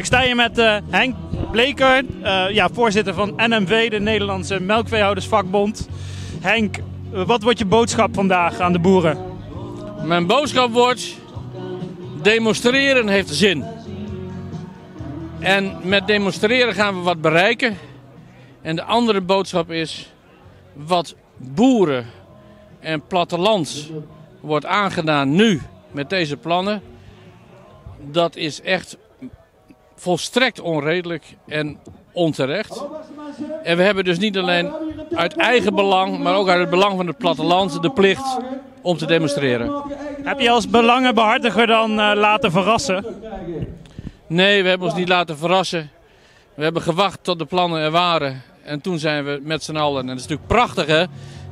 Ik sta hier met uh, Henk Bleker, uh, ja, voorzitter van NMV, de Nederlandse Melkveehoudersvakbond. Henk, wat wordt je boodschap vandaag aan de boeren? Mijn boodschap wordt: demonstreren heeft zin. En met demonstreren gaan we wat bereiken. En de andere boodschap is: wat boeren en platteland wordt aangedaan nu met deze plannen, dat is echt volstrekt onredelijk en onterecht. En we hebben dus niet alleen uit eigen belang, maar ook uit het belang van het platteland de plicht om te demonstreren. Heb je als belangenbehartiger dan uh, laten verrassen? Nee, we hebben ons niet laten verrassen. We hebben gewacht tot de plannen er waren. En toen zijn we met z'n allen. En dat is natuurlijk prachtig hè.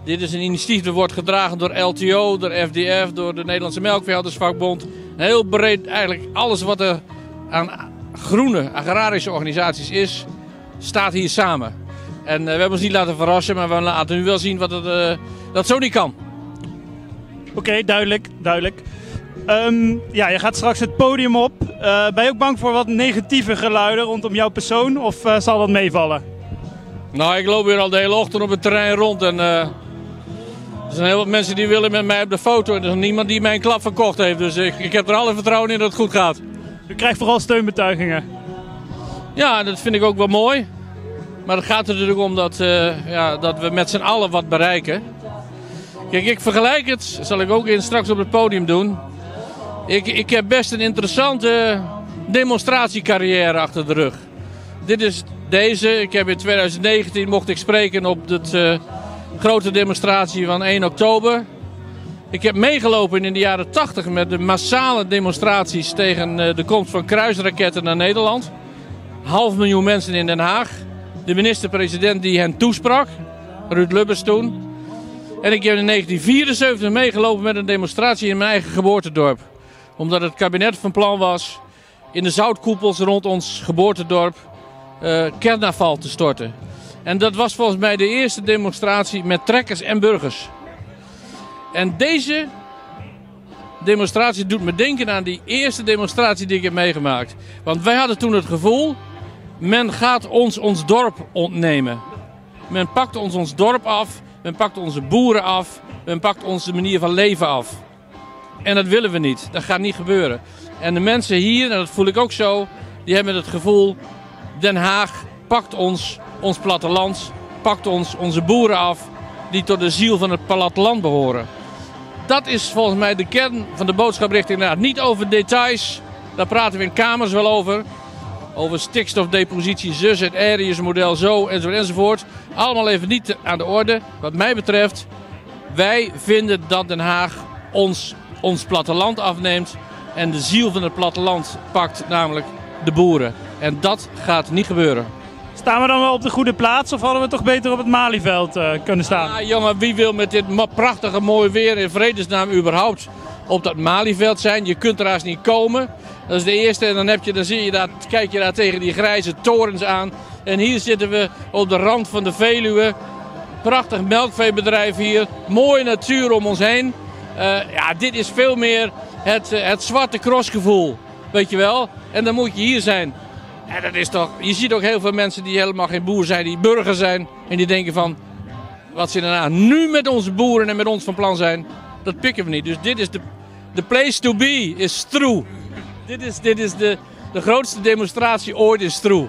Dit is een initiatief dat wordt gedragen door LTO, door FDF, door de Nederlandse Melkveehoudersvakbond. Heel breed, eigenlijk alles wat er aan groene agrarische organisaties is, staat hier samen. En uh, we hebben ons niet laten verrassen, maar we laten nu wel zien wat het, uh, dat zo niet kan. Oké, okay, duidelijk, duidelijk. Um, ja, je gaat straks het podium op. Uh, ben je ook bang voor wat negatieve geluiden rondom jouw persoon of zal dat meevallen? Nou, ik loop hier al de hele ochtend op het terrein rond en er zijn heel wat mensen die willen met mij op de foto. En er is niemand die mij een klap verkocht heeft, dus ik, ik heb er alle vertrouwen in dat het goed gaat. U krijgt vooral steunbetuigingen. Ja, dat vind ik ook wel mooi. Maar het gaat er natuurlijk om dat, uh, ja, dat we met z'n allen wat bereiken. Kijk, ik vergelijk het, zal ik ook in, straks op het podium doen. Ik, ik heb best een interessante demonstratiecarrière achter de rug. Dit is deze. Ik heb in 2019 mocht ik spreken op de uh, grote demonstratie van 1 oktober. Ik heb meegelopen in de jaren 80 met de massale demonstraties tegen eh, de komst van kruisraketten naar Nederland. Half miljoen mensen in Den Haag. De minister-president die hen toesprak, Ruud Lubbers toen. En ik heb in 1974 meegelopen met een demonstratie in mijn eigen geboortedorp. Omdat het kabinet van plan was in de zoutkoepels rond ons geboortedorp uh, kernafval te storten. En dat was volgens mij de eerste demonstratie met trekkers en burgers. En deze demonstratie doet me denken aan die eerste demonstratie die ik heb meegemaakt. Want wij hadden toen het gevoel, men gaat ons ons dorp ontnemen. Men pakt ons ons dorp af, men pakt onze boeren af, men pakt onze manier van leven af. En dat willen we niet, dat gaat niet gebeuren. En de mensen hier, en dat voel ik ook zo, die hebben het gevoel, Den Haag pakt ons, ons platteland, pakt ons onze boeren af, die tot de ziel van het platteland behoren. Dat is volgens mij de kern van de boodschap richting Raad. Niet over details, daar praten we in kamers wel over. Over stikstofdepositie, zus, het Arius model zo enzovoort enzovoort. Allemaal even niet aan de orde. Wat mij betreft, wij vinden dat Den Haag ons, ons platteland afneemt. En de ziel van het platteland pakt, namelijk de boeren. En dat gaat niet gebeuren. Staan we dan wel op de goede plaats of hadden we toch beter op het Malieveld uh, kunnen staan? Ja, jongen, wie wil met dit prachtige mooie weer in vredesnaam überhaupt op dat Malieveld zijn? Je kunt er haast niet komen. Dat is de eerste en dan, heb je, dan zie je daar, kijk je daar tegen die grijze torens aan. En hier zitten we op de rand van de Veluwe. Prachtig melkveebedrijf hier. Mooie natuur om ons heen. Uh, ja, dit is veel meer het, uh, het zwarte crossgevoel. Weet je wel? En dan moet je hier zijn. En dat is toch, je ziet ook heel veel mensen die helemaal geen boer zijn, die burger zijn. En die denken van, wat ze daarna nu met onze boeren en met ons van plan zijn, dat pikken we niet. Dus dit is de, de place to be, is true. Dit is, dit is de, de grootste demonstratie ooit, is true.